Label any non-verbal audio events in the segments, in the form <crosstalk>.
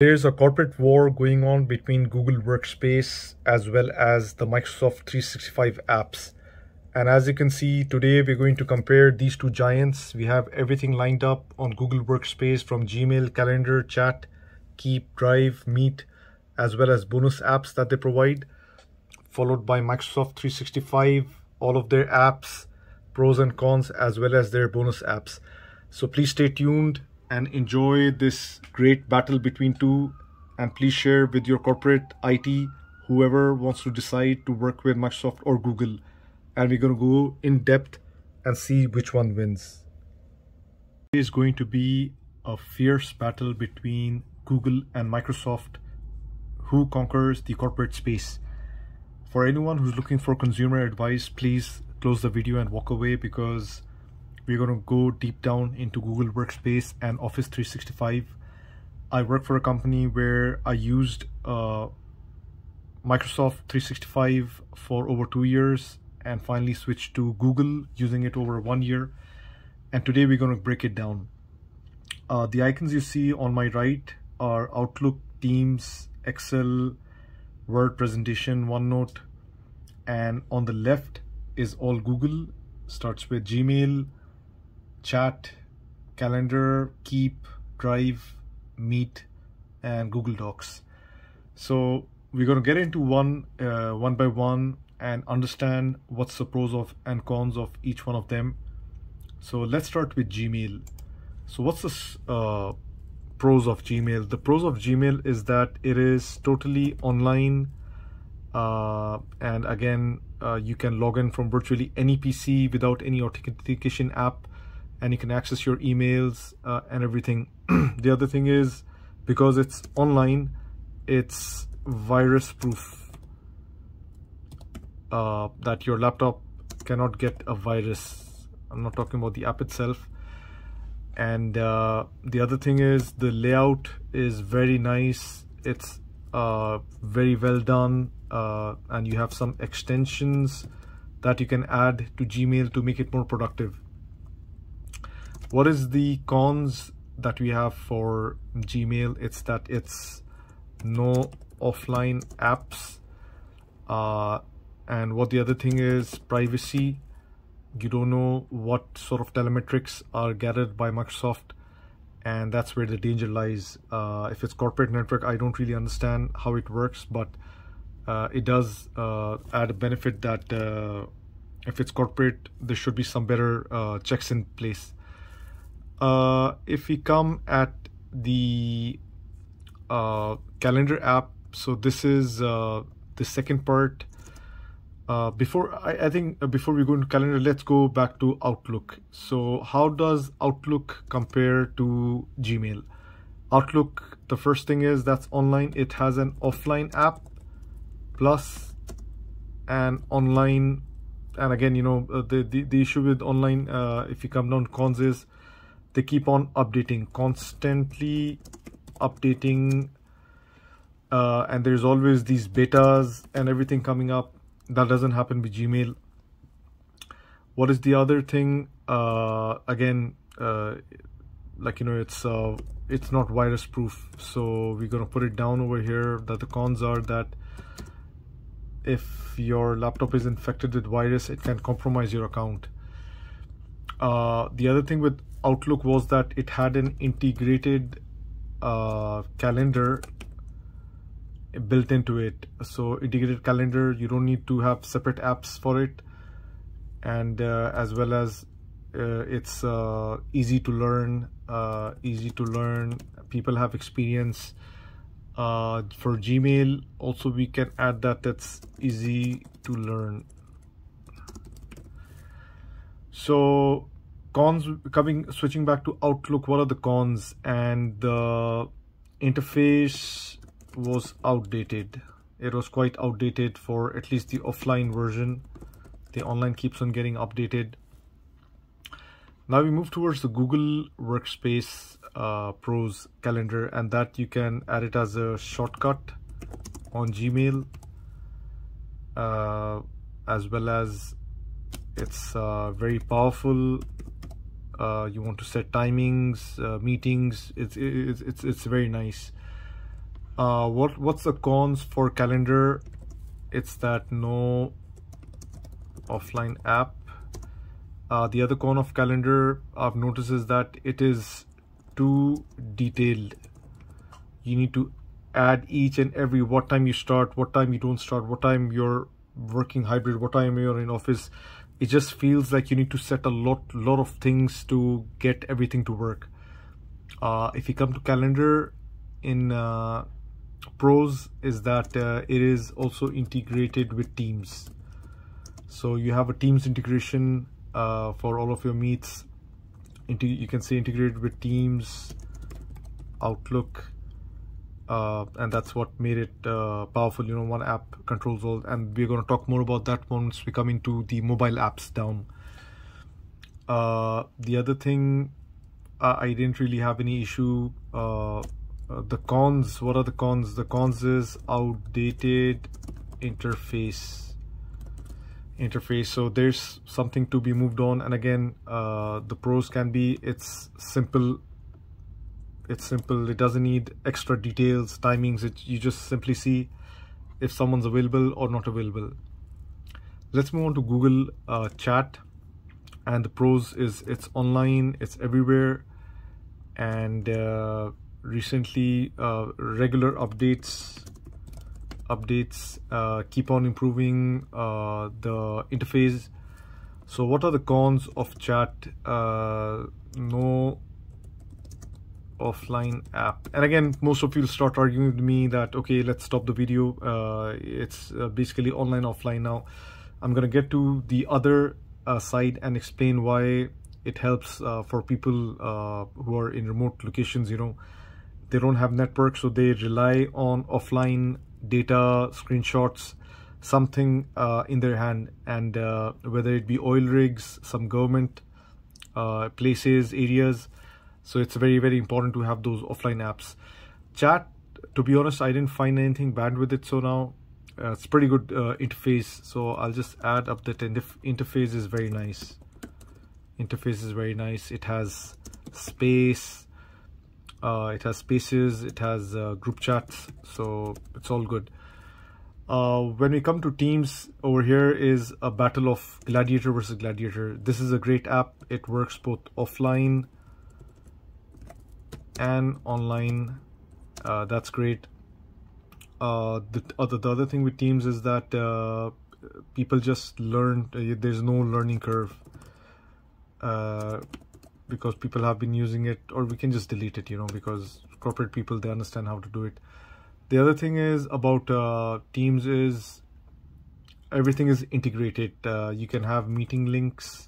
There's a corporate war going on between Google Workspace as well as the Microsoft 365 apps. And as you can see, today we're going to compare these two giants. We have everything lined up on Google Workspace from Gmail, Calendar, Chat, Keep, Drive, Meet, as well as bonus apps that they provide, followed by Microsoft 365, all of their apps, pros and cons, as well as their bonus apps. So please stay tuned and enjoy this great battle between two and please share with your corporate IT whoever wants to decide to work with Microsoft or Google and we're going to go in depth and see which one wins. It is going to be a fierce battle between Google and Microsoft who conquers the corporate space. For anyone who's looking for consumer advice please close the video and walk away because we're going to go deep down into Google Workspace and Office 365. I work for a company where I used uh, Microsoft 365 for over two years and finally switched to Google using it over one year. And today we're going to break it down. Uh, the icons you see on my right are Outlook, Teams, Excel, Word presentation, OneNote, and on the left is all Google. Starts with Gmail, chat, calendar, keep, drive, meet, and Google Docs. So we're going to get into one uh, one by one and understand what's the pros of and cons of each one of them. So let's start with Gmail. So what's the uh, pros of Gmail? The pros of Gmail is that it is totally online uh, and again uh, you can log in from virtually any PC without any authentication app and you can access your emails uh, and everything. <clears throat> the other thing is because it's online, it's virus proof uh, that your laptop cannot get a virus. I'm not talking about the app itself. And uh, the other thing is the layout is very nice. It's uh, very well done uh, and you have some extensions that you can add to Gmail to make it more productive what is the cons that we have for Gmail? It's that it's no offline apps. Uh, and what the other thing is privacy. You don't know what sort of telemetrics are gathered by Microsoft and that's where the danger lies. Uh, if it's corporate network, I don't really understand how it works, but uh, it does uh, add a benefit that uh, if it's corporate, there should be some better uh, checks in place uh, if we come at the uh, calendar app so this is uh, the second part. Uh, before I, I think uh, before we go into calendar let's go back to Outlook. So how does Outlook compare to Gmail? Outlook the first thing is that's online. It has an offline app plus an online and again you know uh, the, the the issue with online uh, if you come down cons is they keep on updating constantly updating uh, and there's always these betas and everything coming up. That doesn't happen with gmail. What is the other thing? Uh, again uh, like you know it's uh, it's not virus proof so we're gonna put it down over here that the cons are that if your laptop is infected with virus it can compromise your account. Uh, the other thing with Outlook was that it had an integrated uh, calendar built into it. So integrated calendar, you don't need to have separate apps for it. And uh, as well as uh, it's uh, easy to learn, uh, easy to learn. People have experience. Uh, for Gmail, also we can add that that's easy to learn. So cons coming switching back to outlook what are the cons? And the interface was outdated. It was quite outdated for at least the offline version. The online keeps on getting updated. Now we move towards the google workspace uh, pros calendar and that you can add it as a shortcut on gmail uh, as well as it's uh, very powerful uh, you want to set timings uh, meetings. It's, it's it's it's very nice. Uh, what what's the cons for calendar? It's that no offline app. Uh, the other con of calendar I've noticed is that it is too detailed. You need to add each and every what time you start what time you don't start what time you're working hybrid what time you're in office it just feels like you need to set a lot lot of things to get everything to work. Uh, if you come to calendar in uh, pros is that uh, it is also integrated with teams. So you have a teams integration uh, for all of your meets. You can say integrated with teams outlook uh, and that's what made it uh, powerful. You know one app controls all and we're going to talk more about that once we come into the mobile apps down. Uh, the other thing I didn't really have any issue uh, uh, the cons what are the cons? The cons is outdated interface. Interface so there's something to be moved on and again uh, the pros can be it's simple it's simple. It doesn't need extra details timings. It, you just simply see if someone's available or not available. Let's move on to google uh, chat. And the pros is it's online it's everywhere. And uh, recently uh, regular updates updates uh, keep on improving uh, the interface. So what are the cons of chat? Uh, no offline app. And again most of you will start arguing with me that okay let's stop the video. Uh, it's uh, basically online offline now. I'm gonna get to the other side and explain why it helps for people who are in remote locations you know. They don't have network so they rely on offline data screenshots something uh, in their hand. And uh, whether it be oil rigs some government uh, places areas so it's very very important to have those offline apps. Chat to be honest i didn't find anything bad with it so now uh, it's pretty good uh, interface. So i'll just add up that interface is very nice. Interface is very nice. It has space uh, it has spaces it has uh, group chats so it's all good. Uh, when we come to teams over here is a battle of gladiator versus gladiator. This is a great app. It works both offline and online uh, that's great. Uh, the other the other thing with teams is that uh, people just learn there's no learning curve. Because people have been using it or we can just delete it you know because corporate people they understand how to do it. The other thing is about uh, teams is everything is integrated. Uh, you can have meeting links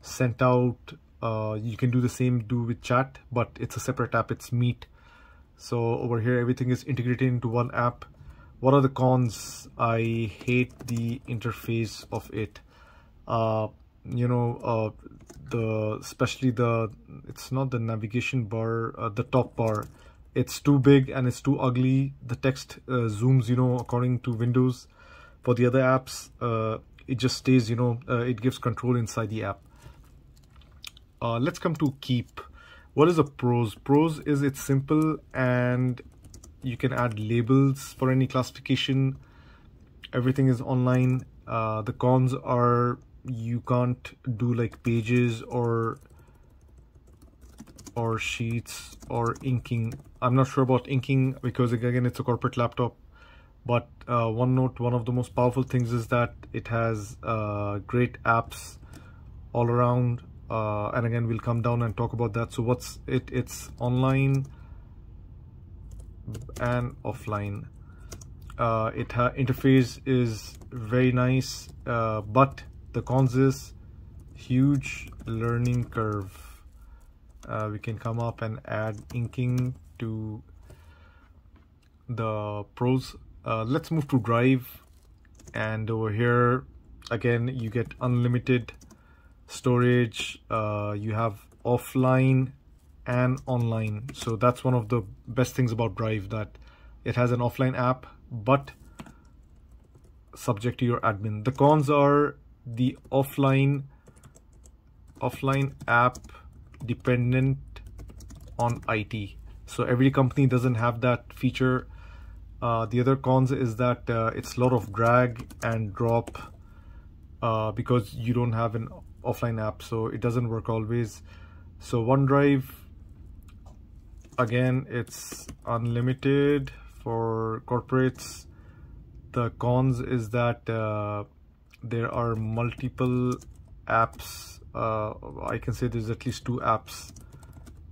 sent out uh, you can do the same do with chat but it's a separate app. It's meet. So over here everything is integrated into one app. What are the cons? I hate the interface of it. Uh, you know uh, the especially the it's not the navigation bar uh, the top bar. It's too big and it's too ugly. The text uh, zooms you know according to windows. For the other apps uh, it just stays you know uh, it gives control inside the app uh, let's come to keep. What is a pros pros is it's simple and you can add labels for any classification. Everything is online. Uh, the cons are you can't do like pages or or sheets or inking. I'm not sure about inking because again it's a corporate laptop. But uh, OneNote, one of the most powerful things is that it has uh, great apps all around. Uh, and again, we'll come down and talk about that. So what's it? It's online and offline. Uh, it interface is very nice, uh, but the cons is huge learning curve uh, we can come up and add inking to the pros uh, let's move to drive and over here again you get unlimited storage uh, you have offline and online so that's one of the best things about drive that it has an offline app but subject to your admin the cons are the offline offline app dependent on IT. So every company doesn't have that feature. Uh, the other cons is that uh, it's a lot of drag and drop uh, because you don't have an offline app so it doesn't work always. So OneDrive again it's unlimited for corporates. The cons is that uh, there are multiple apps uh, I can say there's at least two apps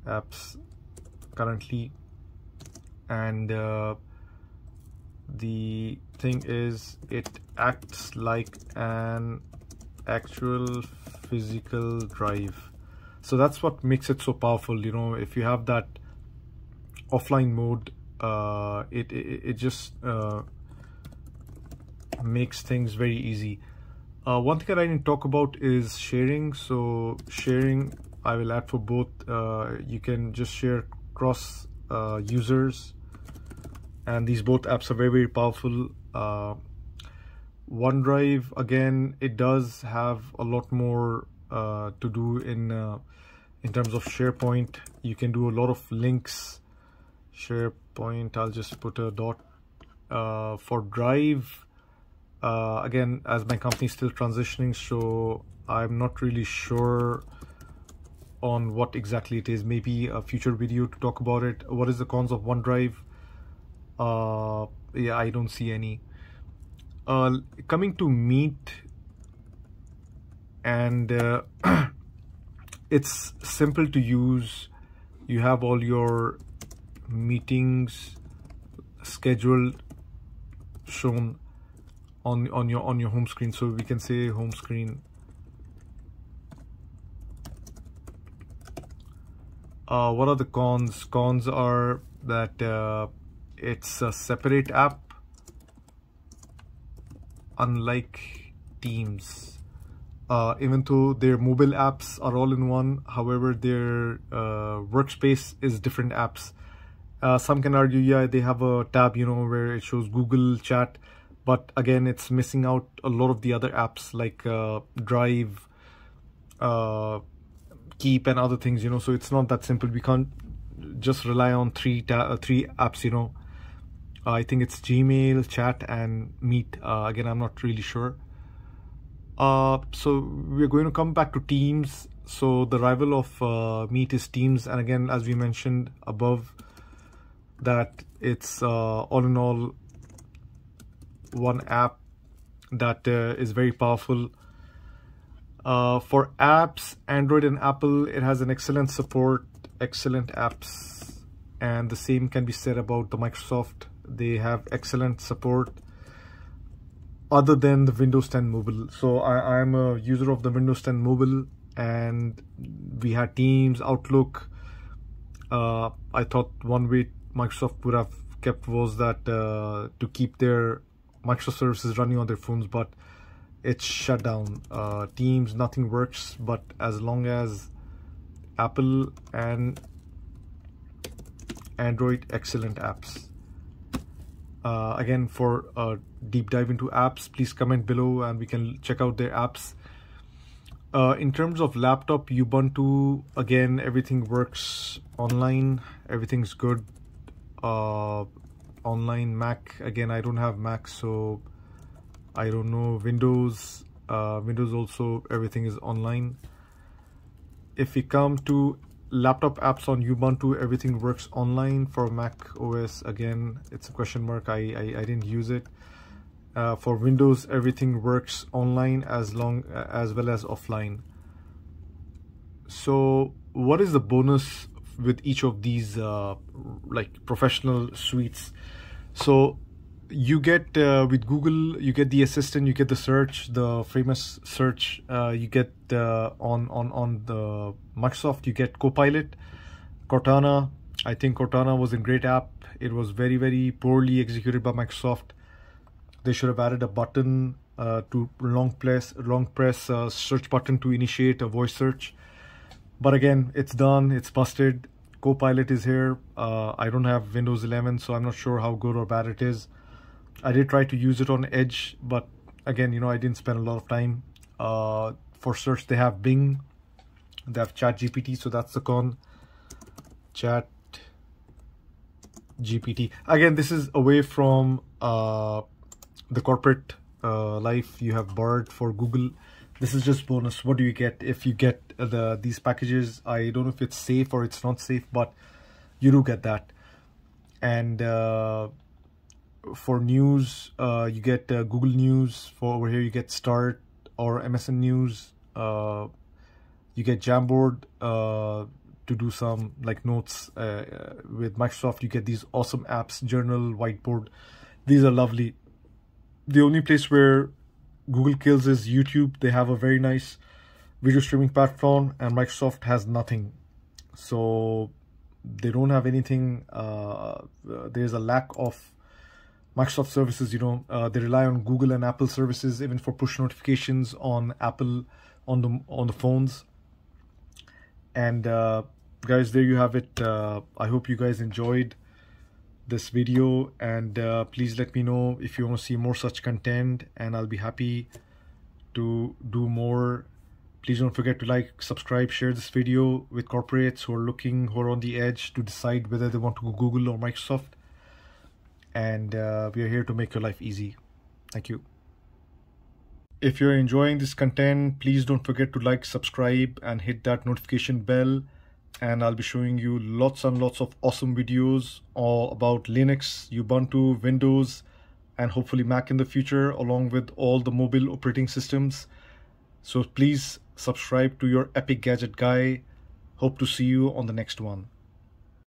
apps currently. And uh, the thing is it acts like an actual physical drive. So that's what makes it so powerful you know if you have that offline mode uh, it, it, it just uh, makes things very easy. Uh, one thing that I didn't talk about is sharing. So sharing I will add for both. Uh, you can just share cross uh, users. And these both apps are very very powerful. Uh, OneDrive again it does have a lot more uh, to do in uh, in terms of SharePoint. You can do a lot of links. SharePoint I'll just put a dot uh, for Drive. Uh, again as my company is still transitioning so I'm not really sure on what exactly it is. Maybe a future video to talk about it. What is the cons of OneDrive? Uh yeah i don't see any uh coming to meet and uh, <clears throat> it's simple to use. You have all your meetings scheduled shown on on your on your home screen. So we can say home screen. Uh, what are the cons? Cons are that uh, it's a separate app unlike teams uh, even though their mobile apps are all in one however their uh, workspace is different apps. Uh, some can argue yeah they have a tab you know where it shows google chat but again it's missing out a lot of the other apps like uh, drive uh, keep and other things you know so it's not that simple. We can't just rely on three uh, three apps you know uh, I think it's Gmail, chat, and Meet. Uh, again, I'm not really sure. Uh, so we're going to come back to Teams. So the rival of uh, Meet is Teams, and again, as we mentioned above, that it's uh, all in all one app that uh, is very powerful. for apps, Android and Apple, it has an excellent support, excellent apps, and the same can be said about the Microsoft they have excellent support other than the Windows 10 mobile. So I, I'm a user of the Windows 10 mobile and we had Teams, Outlook. Uh, I thought one way Microsoft would have kept was that uh, to keep their Microsoft services running on their phones, but it's shut down. Uh, Teams, nothing works, but as long as Apple and Android, excellent apps. Uh, again, for a deep dive into apps, please comment below and we can check out their apps. Uh, in terms of laptop, Ubuntu, again, everything works online. Everything's good. Uh, online Mac, again, I don't have Mac, so I don't know. Windows, uh, Windows also, everything is online. If we come to laptop apps on Ubuntu, everything works online. For Mac OS, again, it's a question mark. I, I, I didn't use it. Uh, for Windows, everything works online as long uh, as well as offline. So what is the bonus with each of these uh, like professional suites? So you get uh, with Google, you get the assistant, you get the search, the famous search. Uh, you get uh, on on on the Microsoft, you get Copilot, Cortana. I think Cortana was a great app. It was very very poorly executed by Microsoft. They should have added a button uh, to long press long press uh, search button to initiate a voice search. But again, it's done. It's busted. Copilot is here. Uh, I don't have Windows 11, so I'm not sure how good or bad it is. I did try to use it on Edge, but again, you know, I didn't spend a lot of time. Uh, for search, they have Bing, they have Chat GPT, so that's the con. Chat GPT. Again, this is away from uh, the corporate uh, life. You have Bard for Google. This is just bonus. What do you get if you get the these packages? I don't know if it's safe or it's not safe, but you do get that. And uh, for news, uh, you get uh, Google News. For over here, you get Start or MSN News. Uh, you get Jamboard uh, to do some like notes uh, uh, with Microsoft. You get these awesome apps, Journal, Whiteboard. These are lovely. The only place where Google kills is YouTube. They have a very nice video streaming platform, and Microsoft has nothing. So they don't have anything. Uh, there's a lack of Microsoft services. You know, uh, they rely on Google and Apple services even for push notifications on Apple on the on the phones. And uh, guys there you have it. Uh, i hope you guys enjoyed this video. And uh, please let me know if you want to see more such content. And i'll be happy to do more. Please don't forget to like subscribe share this video with corporates who are looking who are on the edge to decide whether they want to go google or microsoft and uh, we are here to make your life easy thank you if you're enjoying this content, please don't forget to like, subscribe and hit that notification bell. And I'll be showing you lots and lots of awesome videos all about Linux, Ubuntu, Windows, and hopefully Mac in the future, along with all the mobile operating systems. So please subscribe to your Epic Gadget Guy. Hope to see you on the next one.